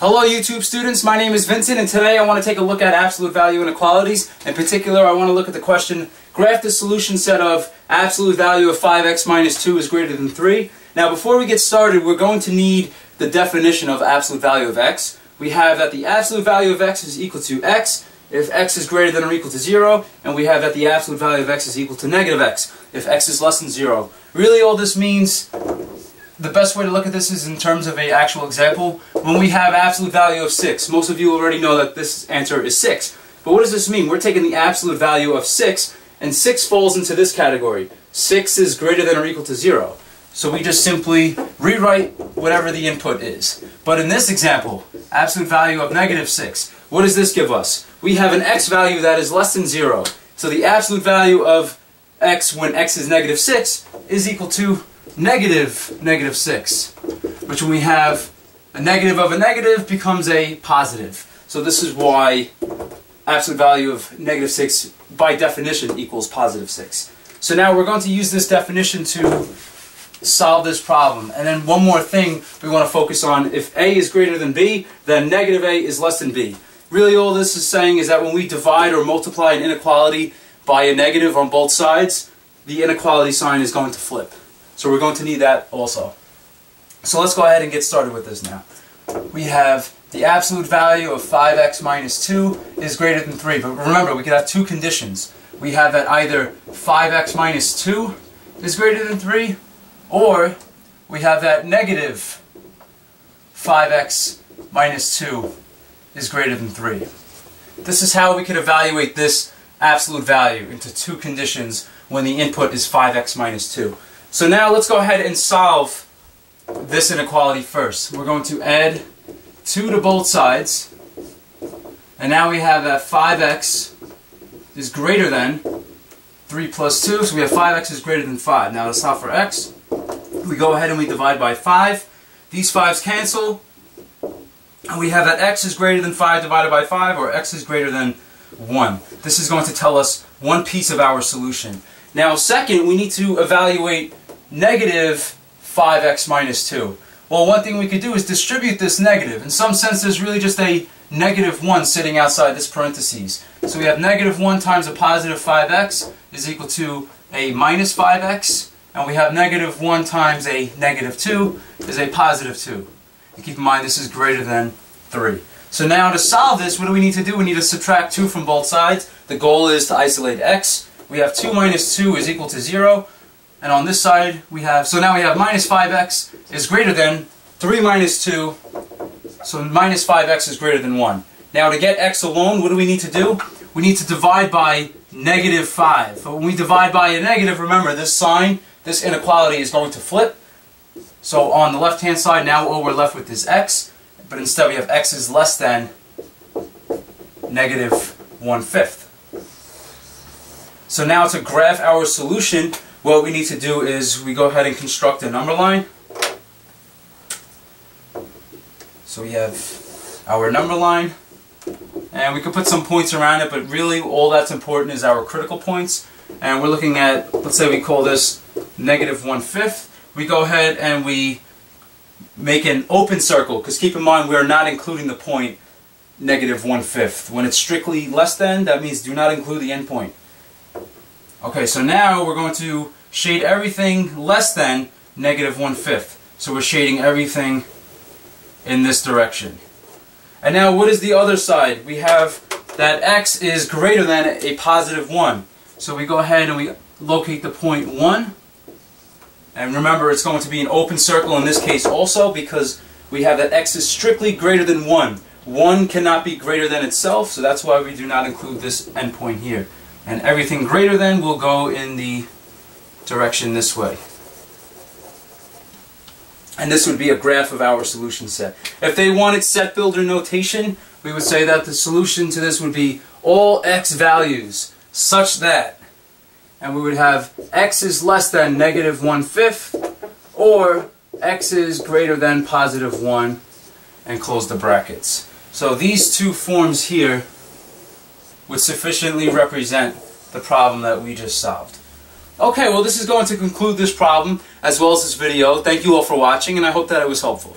Hello YouTube students, my name is Vincent and today I want to take a look at absolute value inequalities. In particular, I want to look at the question, graph the solution set of absolute value of 5x minus 2 is greater than 3. Now before we get started, we're going to need the definition of absolute value of x. We have that the absolute value of x is equal to x if x is greater than or equal to 0, and we have that the absolute value of x is equal to negative x if x is less than 0. Really all this means the best way to look at this is in terms of an actual example. When we have absolute value of 6, most of you already know that this answer is 6. But what does this mean? We're taking the absolute value of 6, and 6 falls into this category. 6 is greater than or equal to 0. So we just simply rewrite whatever the input is. But in this example, absolute value of negative 6, what does this give us? We have an x value that is less than 0. So the absolute value of x when x is negative 6 is equal to negative negative 6, which when we have a negative of a negative becomes a positive. So this is why absolute value of negative 6 by definition equals positive 6. So now we're going to use this definition to solve this problem. And then one more thing we want to focus on, if A is greater than B, then negative A is less than B. Really all this is saying is that when we divide or multiply an inequality by a negative on both sides, the inequality sign is going to flip. So we're going to need that also. So let's go ahead and get started with this now. We have the absolute value of 5x minus 2 is greater than 3. But remember, we could have two conditions. We have that either 5x minus 2 is greater than 3, or we have that negative 5x minus 2 is greater than 3. This is how we could evaluate this absolute value into two conditions when the input is 5x minus 2. So now let's go ahead and solve this inequality first. We're going to add 2 to both sides. And now we have that 5x is greater than 3 plus 2. So we have 5x is greater than 5. Now to solve for x, we go ahead and we divide by 5. These 5's cancel. And we have that x is greater than 5 divided by 5, or x is greater than 1. This is going to tell us one piece of our solution. Now, second, we need to evaluate negative 5x minus 2. Well, one thing we could do is distribute this negative. In some sense, there's really just a negative 1 sitting outside this parentheses. So we have negative 1 times a positive 5x is equal to a minus 5x. And we have negative 1 times a negative 2 is a positive 2. And keep in mind, this is greater than 3. So now to solve this, what do we need to do? We need to subtract 2 from both sides. The goal is to isolate x. We have 2 minus 2 is equal to 0. And on this side, we have, so now we have minus 5x is greater than 3 minus 2. So minus 5x is greater than 1. Now to get x alone, what do we need to do? We need to divide by negative 5. But when we divide by a negative, remember this sign, this inequality is going to flip. So on the left hand side, now all we're left with is x. But instead we have x is less than negative 1 fifth. So now to graph our solution, what we need to do is we go ahead and construct a number line. So we have our number line, and we could put some points around it, but really all that's important is our critical points. And we're looking at, let's say we call this negative one-fifth. We go ahead and we make an open circle, because keep in mind we are not including the point negative one-fifth. When it's strictly less than, that means do not include the endpoint. Okay, so now we're going to shade everything less than negative one-fifth. So we're shading everything in this direction. And now what is the other side? We have that x is greater than a positive 1. So we go ahead and we locate the point 1. And remember, it's going to be an open circle in this case also because we have that x is strictly greater than 1. 1 cannot be greater than itself, so that's why we do not include this endpoint here. And everything greater than will go in the direction this way. And this would be a graph of our solution set. If they wanted set builder notation, we would say that the solution to this would be all x values such that, and we would have x is less than negative one-fifth, or x is greater than positive 1, and close the brackets. So these two forms here would sufficiently represent the problem that we just solved. Okay, well this is going to conclude this problem as well as this video. Thank you all for watching and I hope that it was helpful.